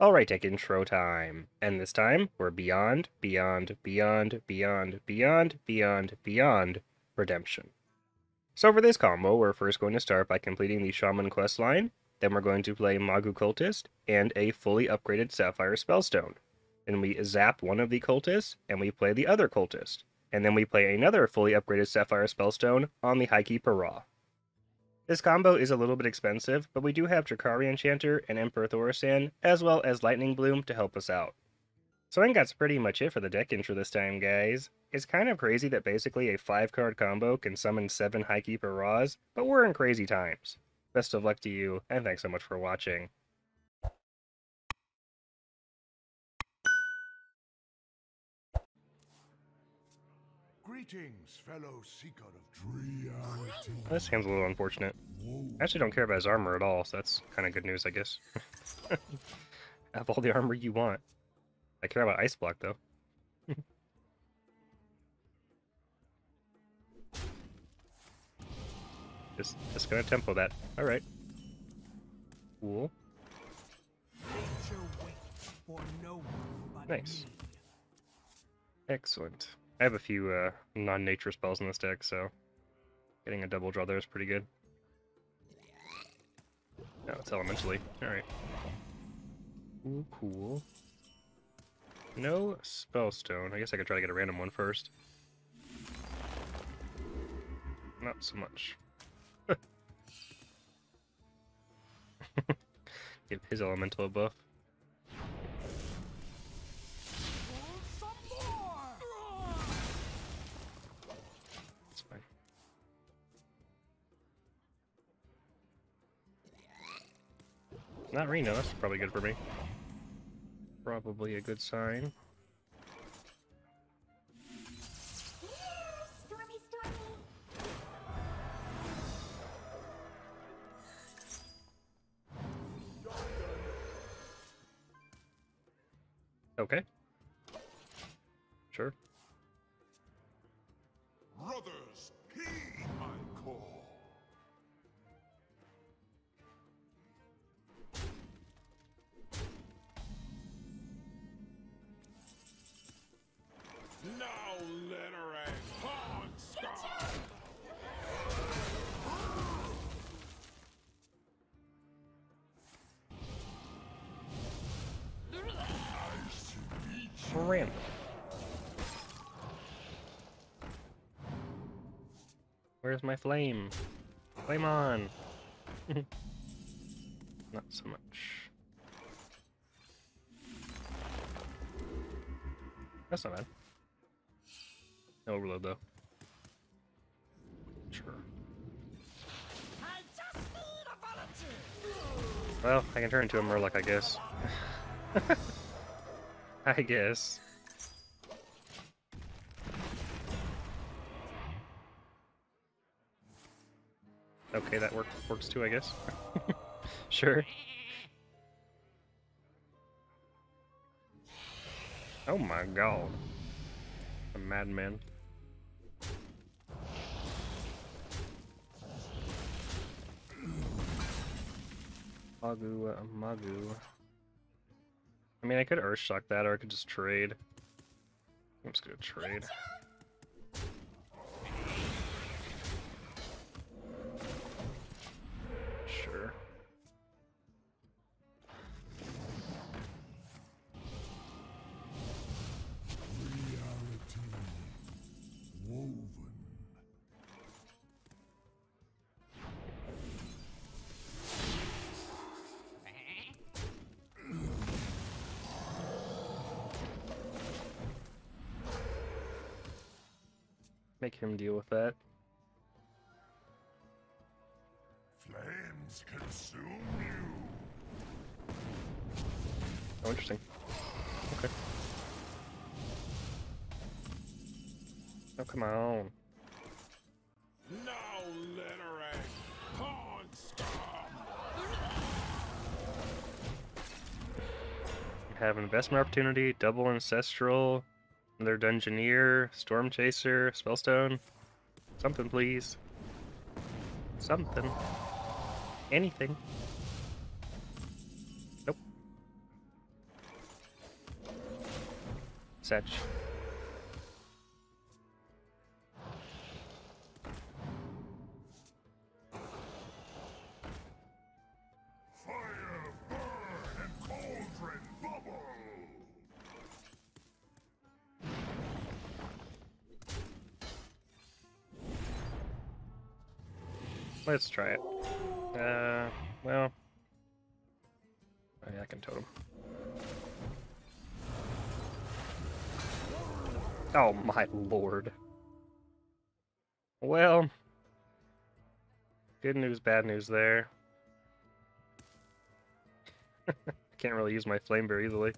Alright, Deck intro time. And this time, we're beyond, beyond, beyond, beyond, beyond, beyond, beyond redemption. So for this combo, we're first going to start by completing the Shaman quest line, then we're going to play Mogu Cultist and a fully upgraded Sapphire Spellstone. Then we zap one of the cultists, and we play the other cultist. And then we play another fully upgraded Sapphire Spellstone on the Highkeeper Ra. This combo is a little bit expensive, but we do have Drakkari Enchanter and Emperor Thaurissan, as well as Lightning Bloom to help us out. So I think that's pretty much it for the deck intro this time, guys. It's kind of crazy that basically a 5 card combo can summon 7 Highkeeper Ras, but we're in crazy times. Best of luck to you, and thanks so much for watching. Greetings, fellow seeker of reality. This hand's a little unfortunate. I actually don't care about his armor at all, so that's kind of good news, I guess. Have all the armor you want. I care about Ice Block, though. just, just gonna tempo that. Alright. Cool. Nice. Excellent. I have a few uh, non-nature spells in this deck, so getting a double draw there is pretty good. No, it's elementally. Alright. Cool, cool. No spellstone. I guess I could try to get a random one first. Not so much. Give his elemental a buff. Not Reno, that's probably good for me. Probably a good sign. Where's my flame? Flame on! Not so much. That's not bad. No overload though. Sure. I just need a volunteer. Well, I can turn into a Murloc, I guess. I guess. Okay, that work, works too, I guess. sure. Oh my god. A madman. Mogu, uh, Mogu. I mean, I could Earthshock that, or I could just trade. I'm just gonna trade. Deal with that. Flames consume you. Oh, interesting. Okay. Oh, come on. Now littering! Have investment opportunity, double ancestral, another dungeoneer, storm chaser, spellstone. Something, please. Something. Anything. Nope. Such. Let's try it. Uh, well. Oh, I can totem. Oh my lord. Well. Good news, bad news there. I can't really use my flame very easily.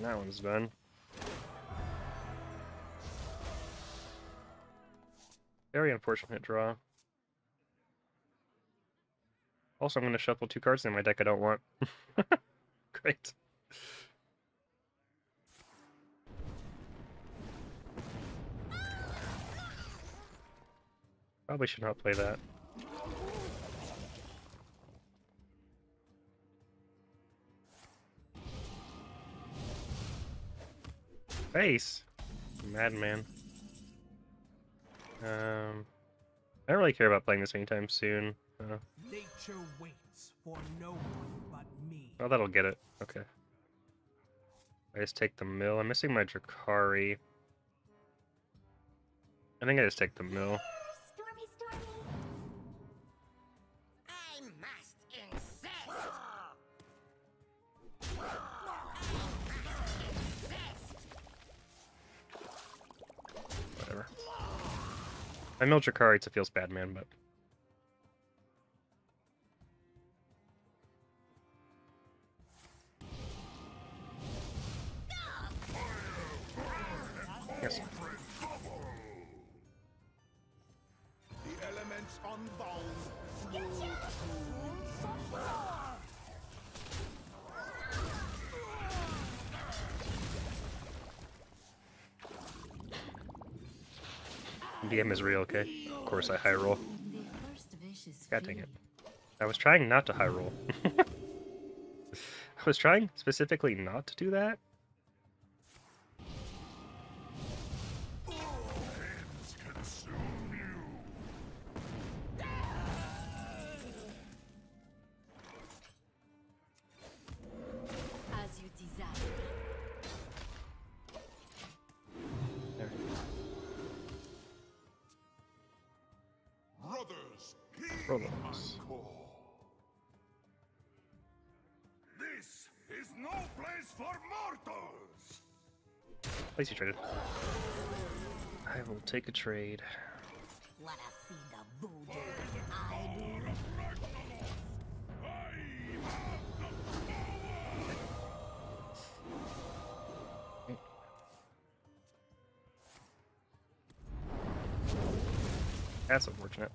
That one's done. Very unfortunate draw. Also, I'm going to shuffle two cards in my deck I don't want. Great. Probably should not play that. Face! Madman. Um, I don't really care about playing this anytime soon. Uh, Nature waits for no one but me. oh, that'll get it. Okay. I just take the mill. I'm missing my Drakkari. I think I just take the mill. I mill Drakkari a feels bad man, but Okay? Of course I high roll. God dang it. I was trying not to high roll. I was trying specifically not to do that. Place you traded. I will take a trade. Wanna see the voodoo I do? That's unfortunate.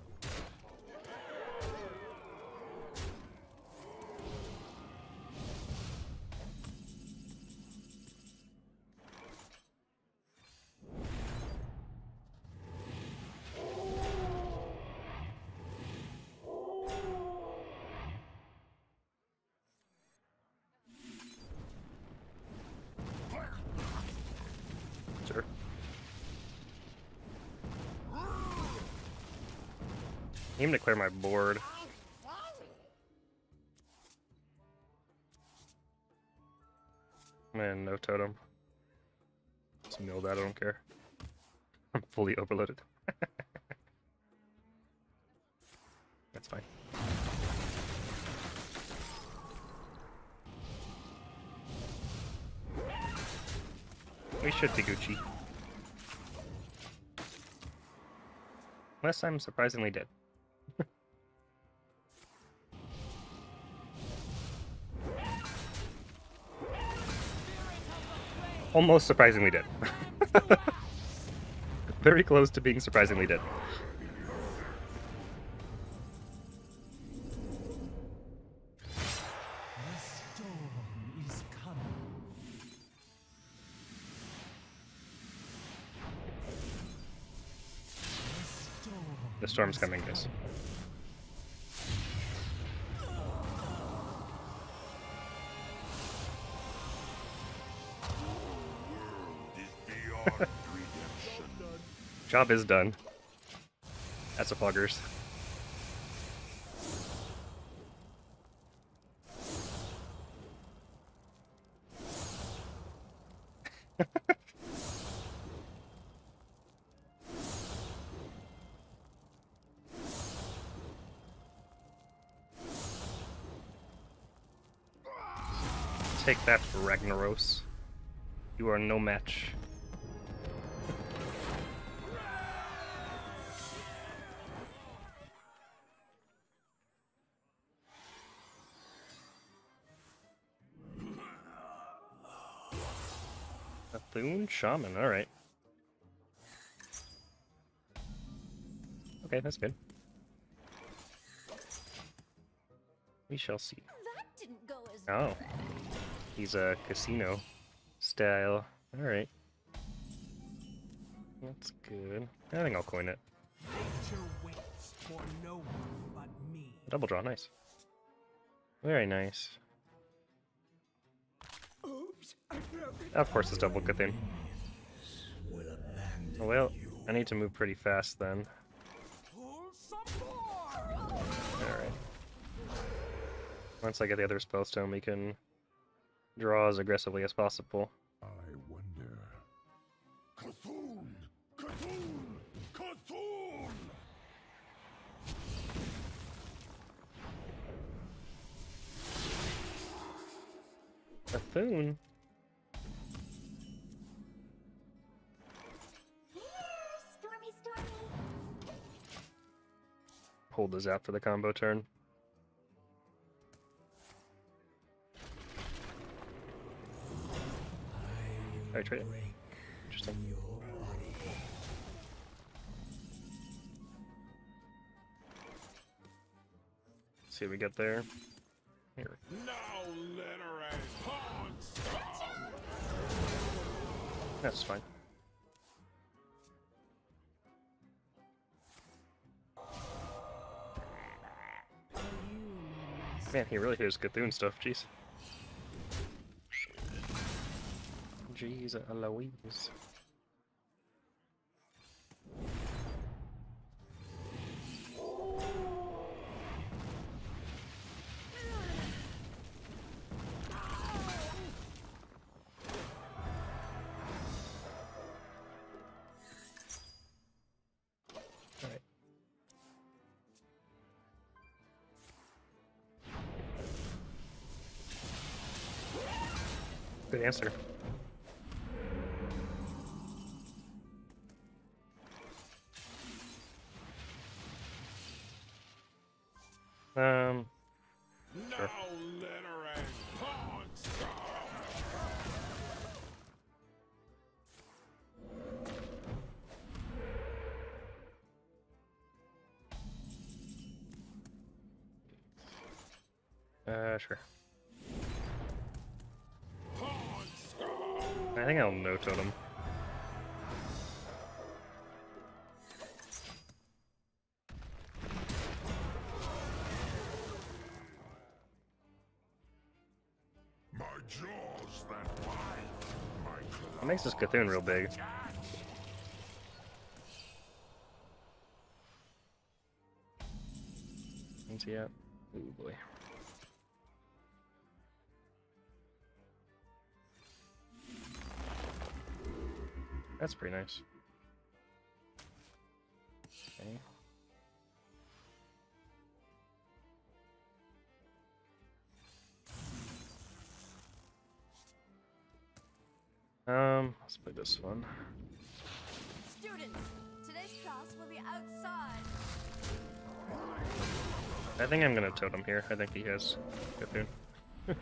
Aim to clear my board. Man, no totem. Just mill that, I don't care. I'm fully overloaded. That's fine. We should be Gucci. Unless I'm surprisingly dead. Almost surprisingly dead. Very close to being surprisingly coming. The storm's coming, guys. Job is done. That's a poggers. Take that, Ragnaros. You are no match. Thune Shaman, alright. Okay, that's good. We shall see. That didn't go as Oh. planned. He's a casino style. Alright. That's good. I think I'll coin it. For no one but me. Double draw, nice. Very nice. Of course, it's double Cthulhu. Oh, well, I need to move pretty fast then. Pull some more. Alright. Once I get the other spellstone, we can draw as aggressively as possible. I wonder. Cthulhu! Cthulhu! Cthulhu! Bethune? Hold the zap for the combo turn. Alright, trade it. Interesting. See what we get there. Here. Now let her as pawn stop! That's fine. Man, he really hears Cthulhu stuff, jeez. Jeez, Eloise. Answer. Um, stop! uh, sure. Think I'll no totem. My jaws that! My It makes this Cthulhu real big. Where's he at? Ooh boy. That's pretty nice. Okay. Um, let's play this one. Students, today's class will be outside. I think I'm gonna totem here. I think he has Cthulhu. I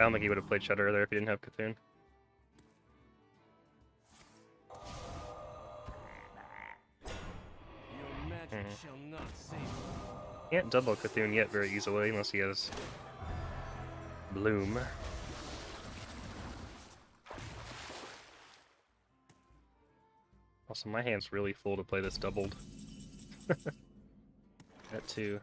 don't think he would have played Shudder there if he didn't have Cthulhu. Can't double Cthulhu yet very easily unless he has Bloom. Also, my hand's really full to play this doubled. that too.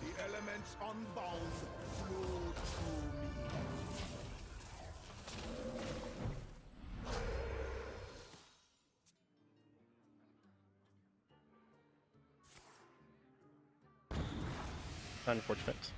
The elements. Unfortunate.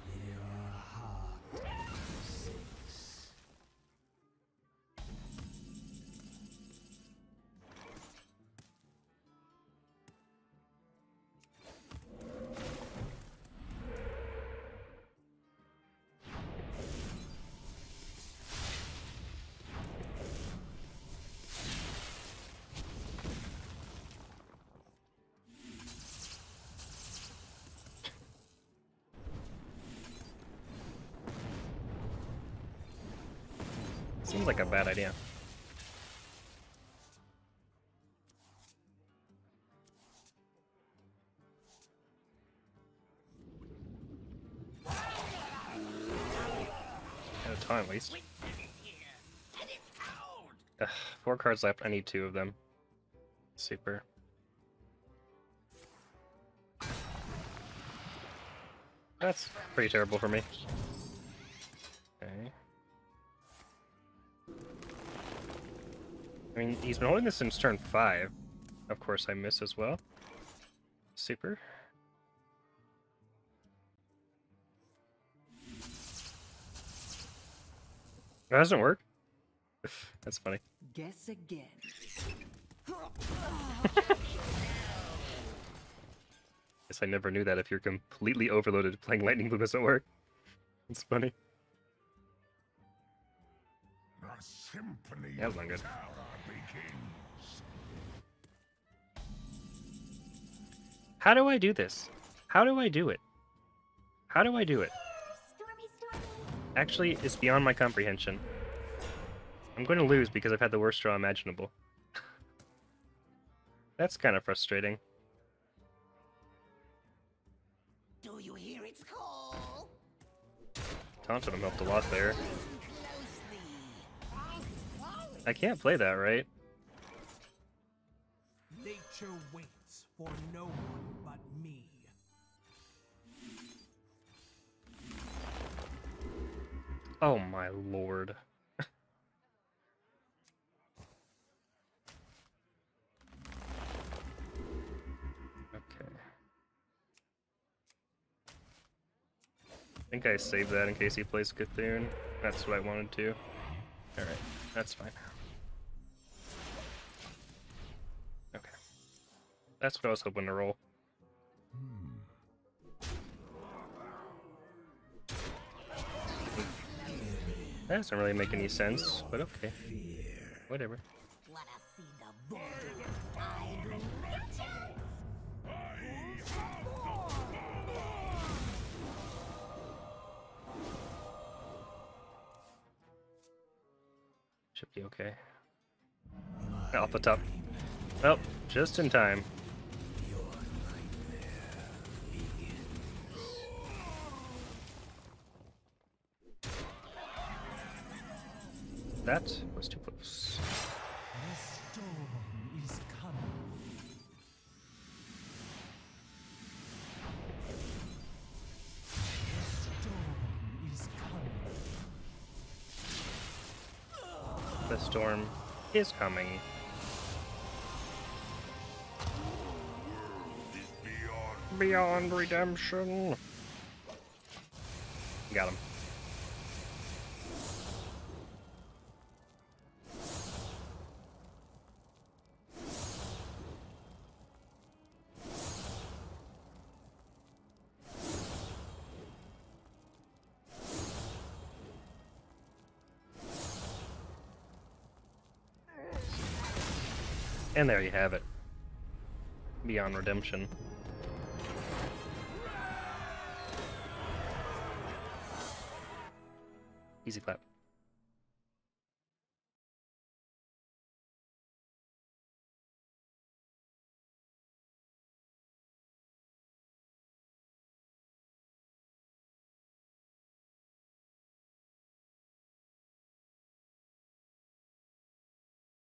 Seems like a bad idea. At a time, at least. Ugh, four cards left. I need two of them. Super. That's pretty terrible for me. Okay. I mean, he's been holding this since turn 5. Of course I miss as well. Super. That doesn't work? That's funny. Guess again. Guess I never knew that if you're completely overloaded, playing Lightning Bloom doesn't work. It's funny. The symphony That was not good. How do I do this? How do I do it? How do I do it? Stormy, stormy. Actually, it's beyond my comprehension. I'm going to lose because I've had the worst draw imaginable. That's kind of frustrating. Do you hear its call? Taunting him helped a lot there. I can't play that, right? Nature waits for no one but me. Oh my lord. okay. I think I saved that in case he plays Cthulhu. That's what I wanted to. Alright, that's fine. That's what I was hoping to roll. Hmm. That doesn't really make any sense, but okay. Whatever. Should be okay. Off the top. Oh, just in time. That was too close. The storm is coming. The storm is coming. The storm is coming. Beyond Beyond redemption. Got him. And there you have it. Beyond redemption. Easy clap.